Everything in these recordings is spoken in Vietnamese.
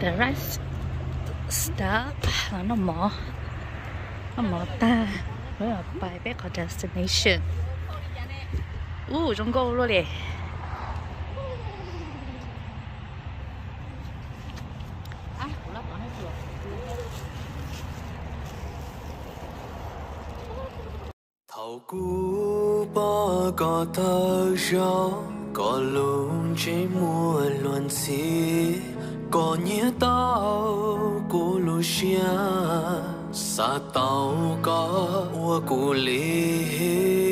the rest stop là nó mỏ nó mỏ ta. Mới là bài back our destination. Uh trong câu luôn đi thầu cũ bỏ có thơ gió có lúc chế mùa luận xí có nhớ tao cô Lucia xa tao có ua cô lý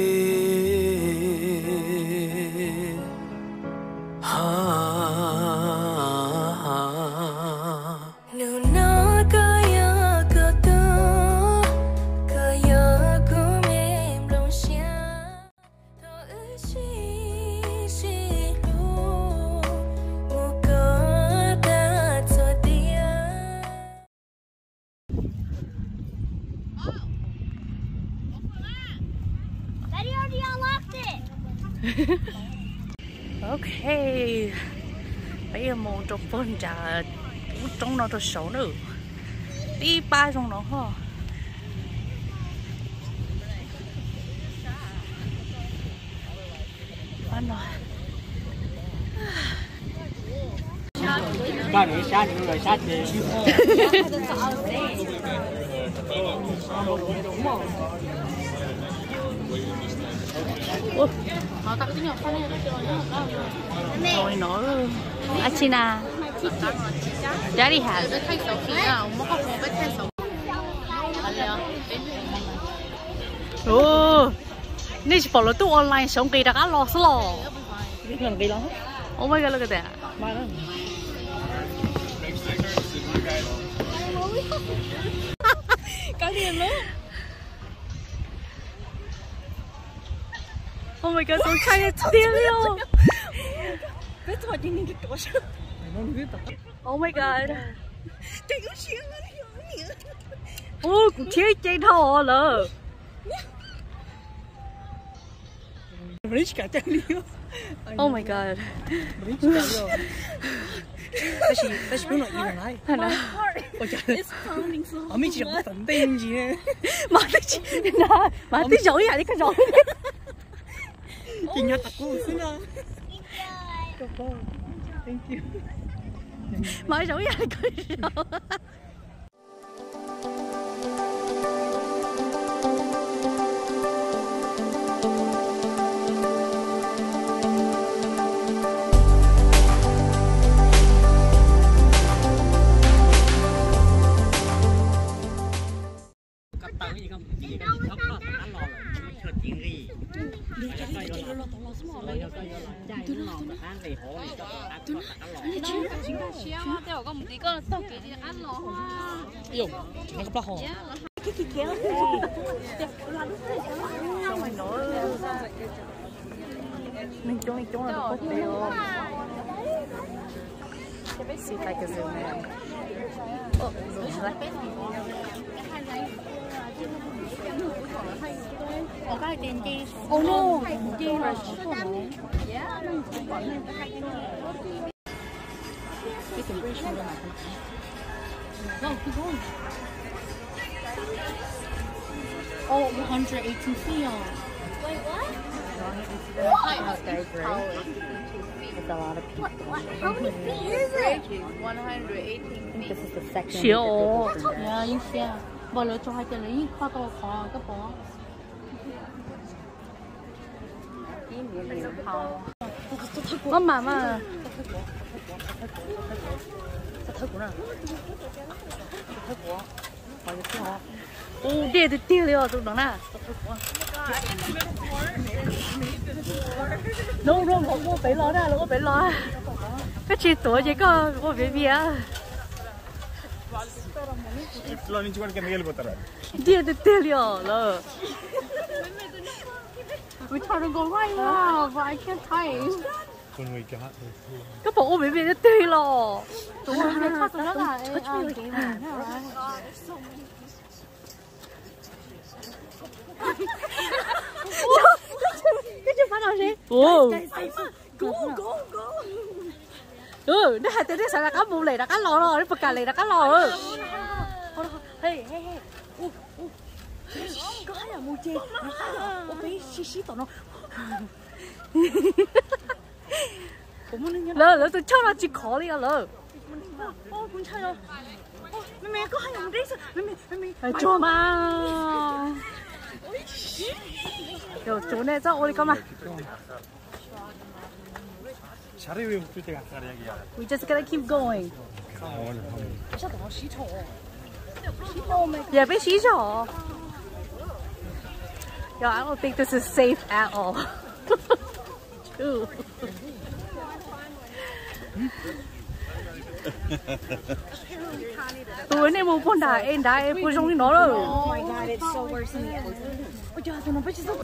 ok. Bây giờ một trong phân trả trong nó được số nữa. Đi ba trong nó hả? Anh nói Ba nữ sát những người sát rồi no. Achina. Daddy has. Oh, this follow to online. Some guy that got lost law. Oh my god, look at that. Got him, look. Oh my god, don't try to steal it! That's what you need to do. Oh my god. Oh, cũng chết chết thò lờ. Oh my god. 다시 다시 변화 일어나. 하나. It's pounding so. 어미 지금 어떤 데인지. 마대지 나 마대지 어디 아니까 저기. Kinyatakku sila. Thank you. Mọi rủ ra là cười rồi. Yo, nó có plaho. Cái kia kia. Mình chung mình chung là được cốc đều. Xì cái gì này. Ờ, rồi cái đèn chi. Ồ, no. Chi Cái tiền bridge No, keep going. Oh, 118 feet on. Wait, what? What? That's a lot of people. What, what? How many feet is it? 118 feet. This is the section. Chill. Yeah, you see, But let's try to leave. Cut off. Cut off. 엄마, 엄마. 오, 네, 네, 네, 좀 나나. Đúng rồi, không có phải lo ra, không có phải lo. Cái chị tuổi vậy có, có bị bia. ఇట్లా నుంచి కూడా కిందకి వెళ్ళిపోతారు ఇది అది తెలియాలో We try to go right now, but I can't time. When we got Cái bộ bị bị nó tiêu lò. Tụi mình không có cái gì cái chữ phát nào gì go go go, cố ừ nó hai tên đấy sao là cá mù này là cá lò rồi nó bực cả này là cá lò ừ hey hey hey. Cái là mù chê? Nó cá là ô bé xí xí tỏ nó. Lỡ lỡ tôi cho nó chỉ khó đi à lỡ ô cũng chơi rồi mẹ mẹ có hai ông đấy mẹ mẹ mẹ chua mà 요 존에서 우리가 막 We just gotta keep going. Yeah, but she's all. Yo, I don't think this is safe at all. True. Tụi anh em muốn con đá, em đá em cũng giống như nó rồi. Oh my god, it's so worse than the other Ôi trời, tụi nó biết sao.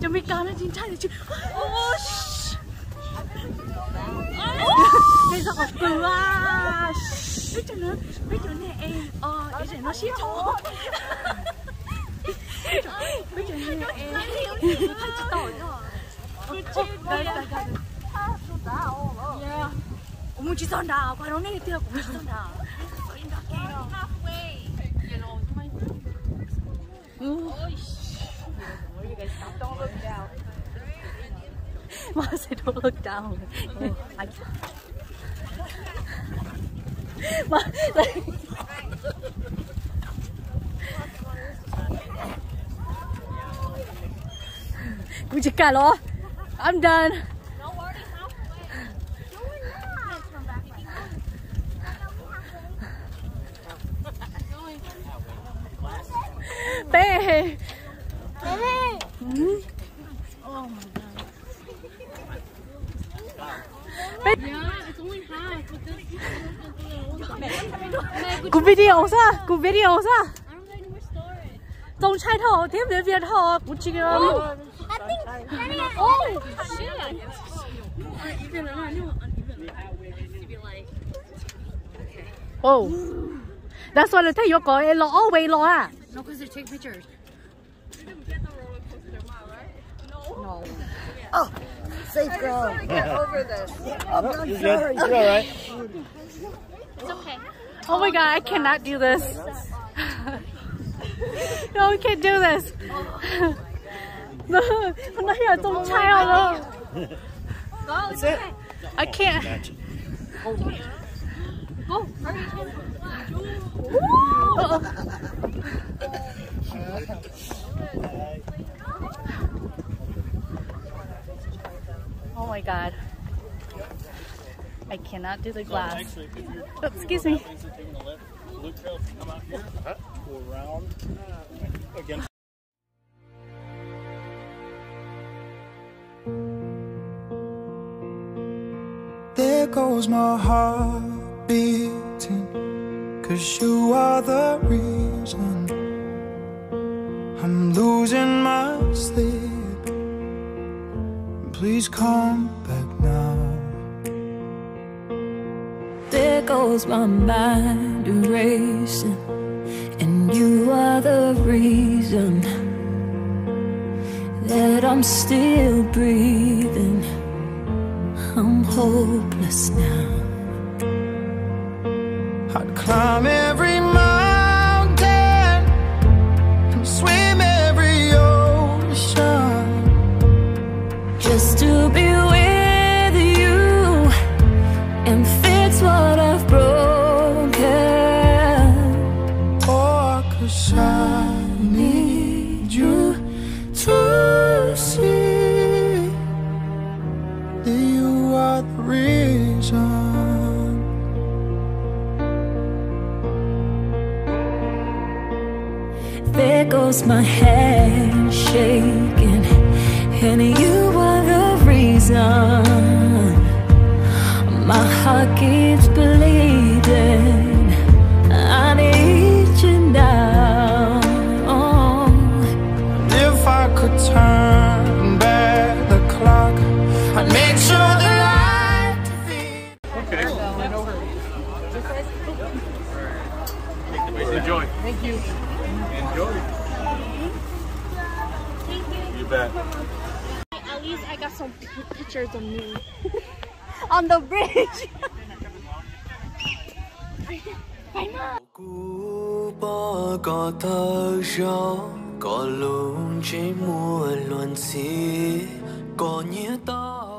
Cho mình cá nó chín chai chứ. Oh, shh. Bây giờ còn từ à. Bây giờ nó, bây giờ này em, ờ, bây giờ nó xếp chỗ. Bây giờ này em, phải chỉ tội thôi. Đây, đây, đây. Yeah. 我们去上的，快点那个地方，我们去上的。 Mom said, don't look down. Oh, like... Would you I'm done. Babe. Của video sao? Của video sao? Don't try thọ, tiếp đến việc thọ của chị em. Oh, shit. Oh. That's why they tell you go a lot all way long. ah. No, because they take pictures. You didn't get the roller coaster, Mom, right? No. No. Oh, safe girl. I just get over this. Oh, I'm. You're all right. It's okay. Oh my god, I cannot do this. no, we can't do this. No, I'm not here. Don't oh child. Go. I can't. Go. Oh my god. I cannot do the glass. Actually, if Oh, excuse me. left, look trail, come out here, go around, against. There goes my heart beating Cause you are the reason I'm losing my sleep Please come back now There goes my mind erasing, and you are the reason that I'm still breathing. I'm hopeless now. I'd climb every My head shaking, and you are the reason. My heart keeps Bet. At least I got some pictures of me. on the bridge bỏ có thơ gió có lung trên mùa luân xí có nhớ ta